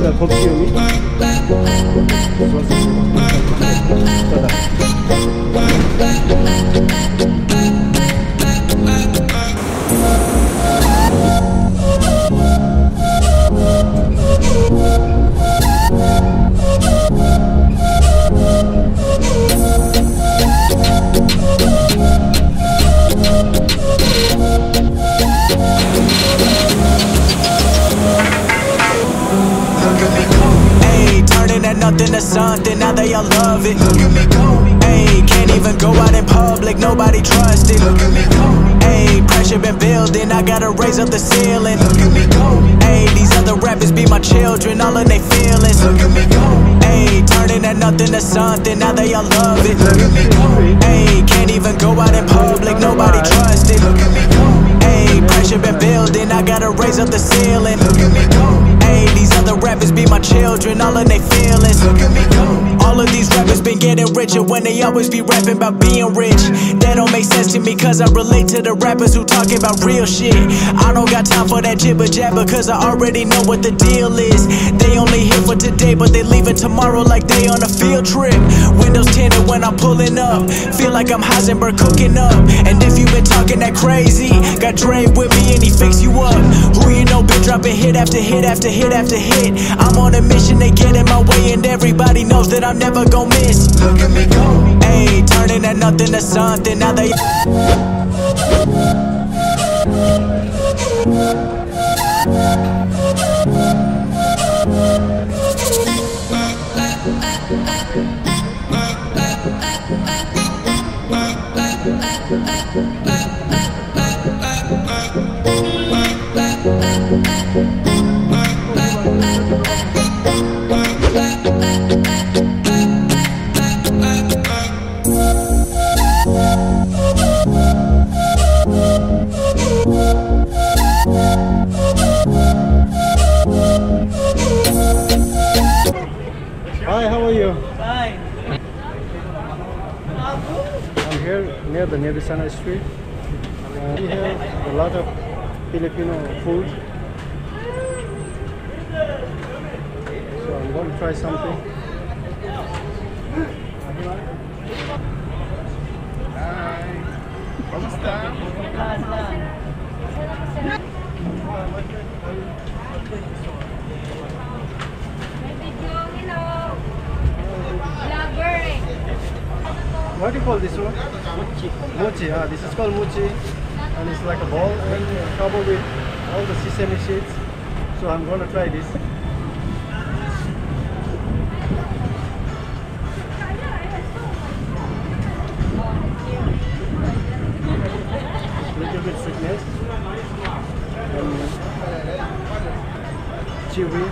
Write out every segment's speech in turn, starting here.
notre that nothing to something, now they all love it. Look at me go. Ayy, can't even go out in public, nobody trust it. Look at me go. Ayy, pressure been building, I gotta raise up the ceiling. Look at me go. Ayy, these other rappers be my children, all of they feelings. Look at me go. Ayy, turning that nothing to something, now they all love it. Look at me go. Ayy, when they always be rapping about being rich. That don't make sense to me cause I relate to the rappers who talking about real shit. I don't got time for that jibber jabber cause I already know what the deal is. They only here for today, but they leaving tomorrow like they on a field trip. Windows tinted when I'm pulling up. Feel like I'm Heisenberg cooking up. And if you been talking that crazy, got Dre with me and he fix you up. Who you know been dropping hit after hit after hit after hit. I'm on a mission, they get in my way, and everybody knows that I'm never gonna miss. Look at me go. Ayy, turning that nothing to something. Now they. Hi, near the Neve Sha'anan Street. Uh, we have a lot of Filipino food. So I'm going to try something. Lahat What do you call this one? Mochi. Mochi, ah, this is called mochi. And it's like a ball and covered with all the sesame seeds. So I'm going to try this. Little bit sweetness. And chewy.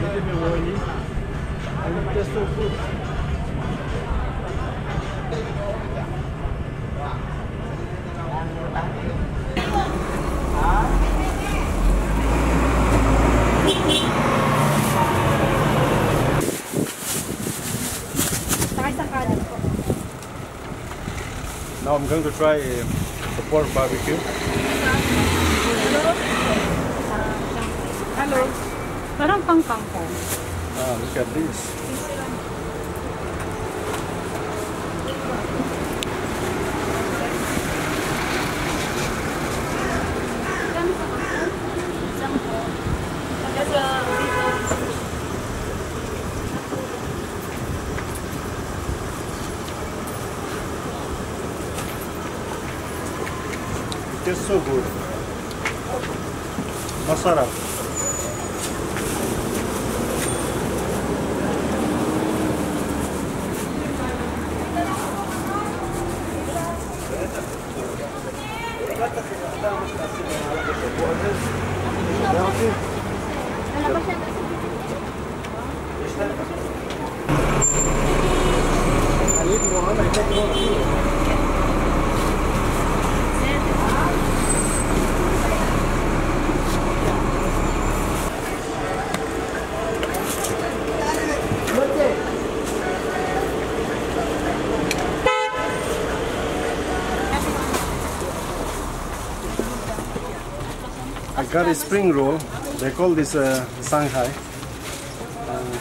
Little bit oily. Now I'm going to try uh, the pork barbecue. Hello. Parang pang kangkong. Ah, look at this. It tastes so good. Masarap. A spring roll. They call this uh, Shanghai.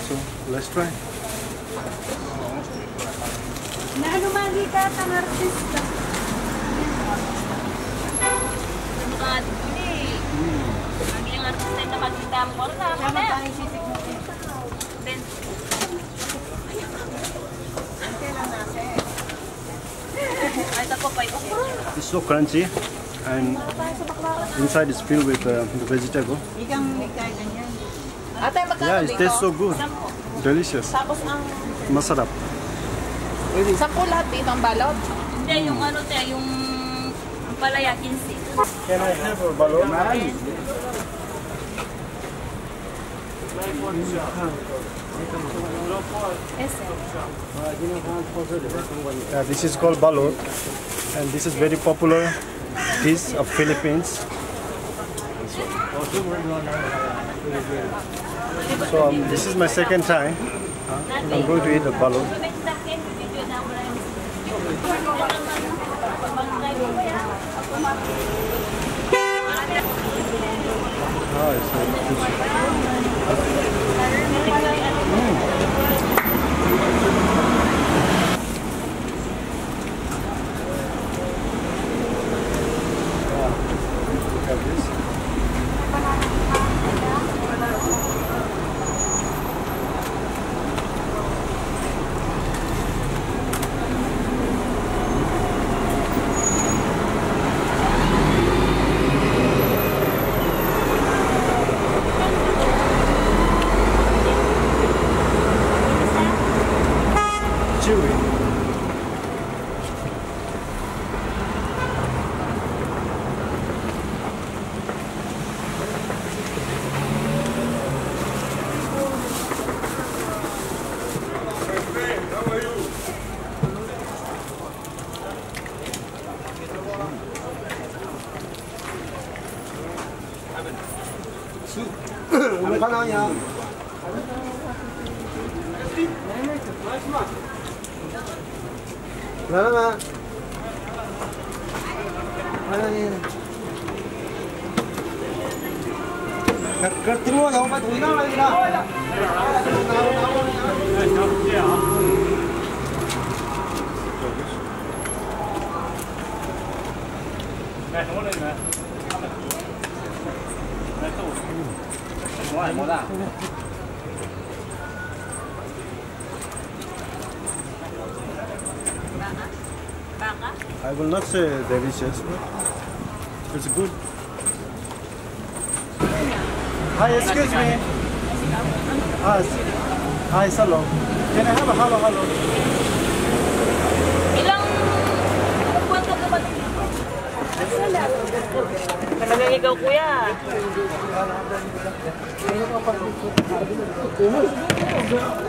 So let's try. Naalumali ka, tang artista. Mga dili. Ang yung artista na magkita mo na. Siya magkano sisig mo? Then, ay, tako pa ito. It's so crunchy, and inside is filled with uh, the vegetable. Ikang likay ganyan. Ate, magkano Yeah, it tastes so good, Sampo. delicious, Tapos ang, masarap. sampo lahat dito ang balot? Hindi, yung ano te, yung ang palaya, 15. Can I have a balot? Yeah, this is called balot, and this is very popular dish of Philippines. So um, this is my second time. I'm going to eat a balot. Oh, it's so 看到你啊。来了没？来了没？来来来。格格，把来，哎，啊。买什么了，你们？I will not say delicious, but it's good. Hi, excuse me. Hi, hi, hello. Can I have a hello, hello? Ilang buwan ka ba dito? Talagang ikaw, kuya.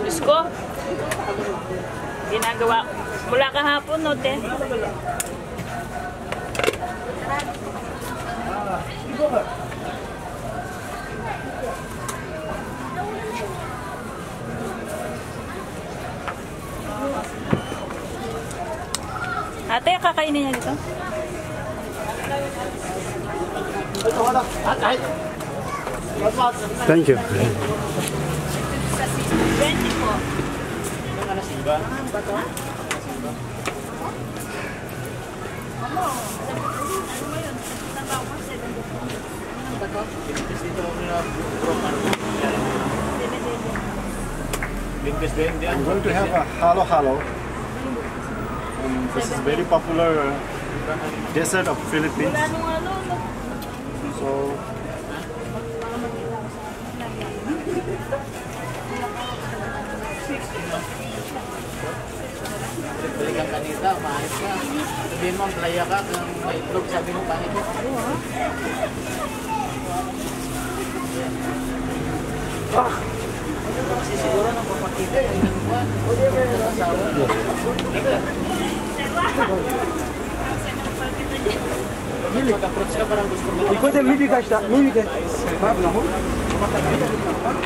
Diyos ko. Ginagawa. Mula kahapon, no, te? Ate, kakainin niya dito? Thank you. I'm going to have a halo halo. Um, this is very popular uh, dessert of Philippines. So Bibili ka kanita, mahal ka. Sabihin mo, ang playa ka, kung may itlog, sabi mo, pangit ka. Oo, ha? Bah! Kasi siguro nang papakita yung inuwan. O, di ba yung asawa? Bili. Mag-approach ka parang gusto mo. Ikaw din, bibigay siya. Bibigay. Pablo, ho? Matagal. Matagal.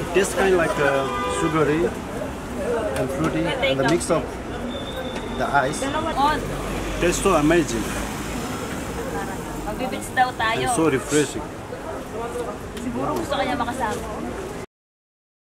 It tastes kind of like uh, sugary and fruity, and the mix of the ice tastes so amazing Magbibits daw tayo. and so refreshing. Siguro gusto kanya makasama.